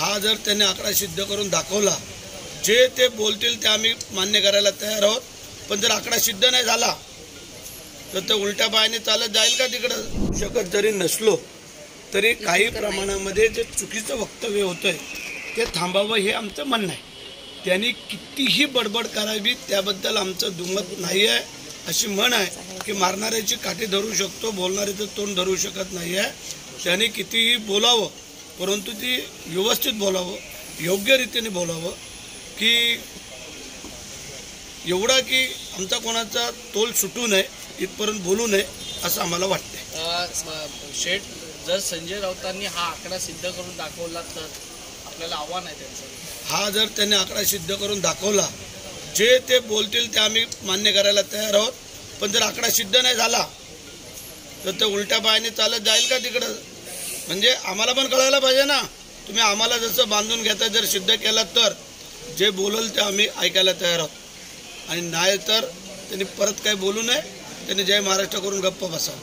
हा जर त्यांनी आकडा सिद्ध करून दाखवला जे ते बोलतील ते आम्ही मान्य करायला तयार आहोत. पण जर आकडा सिद्ध नाही झाला तर ते उलट्या पायाने चालत जाईल का तिकडं? शकत जरी नसलो तरी काही प्रमाणामध्ये जे चुकीचं वक्तव्य होतंय ते थांबावं हे आमचं म्हणणं आहे. त्यांनी कितीही बडबड करावी त्याबद्दल आमचं दुमत नाही आहे. अशी म्हण आहे की मारणाऱ्याची काठी धरू शकतो बोलणाऱ्याचं तोंड धरू शकत नाही आहे. त्यांनी कितीही बोलावं परंतु ती व्यवस्थित बोलावं योग्य रीतीने बोलावं की एवढा की आमचा कोणाचा तोल सुटू नये इथपर्यंत बोलू नये असं आम्हाला म- शेठ जर संजय राऊतांनी हा आकडा सिद्ध करून दाखवला तर आपल्याला आव्हान आहे त्यांचं. हा जर त्यांनी आकडा सिद्ध करून दाखवला जे ते बोलतील ते आम्ही मान्य करायला तयार आहोत. पण जर आकडा सिद्ध नाही झाला तर ते उलट्या पायाने चालत जाईल का तिकडं? म्हणजे आम्हाला पण कळायला पाहिजे ना. तुम्ही आम्हाला जसं बांधून घेता जर सिद्ध केलं तर जे बोलल ते आम्ही ऐकायला तयार आहोत. आणि नाही तर त्यांनी परत काही बोलू नये त्यांनी जय महाराष्ट्र करून गप्प बसावं.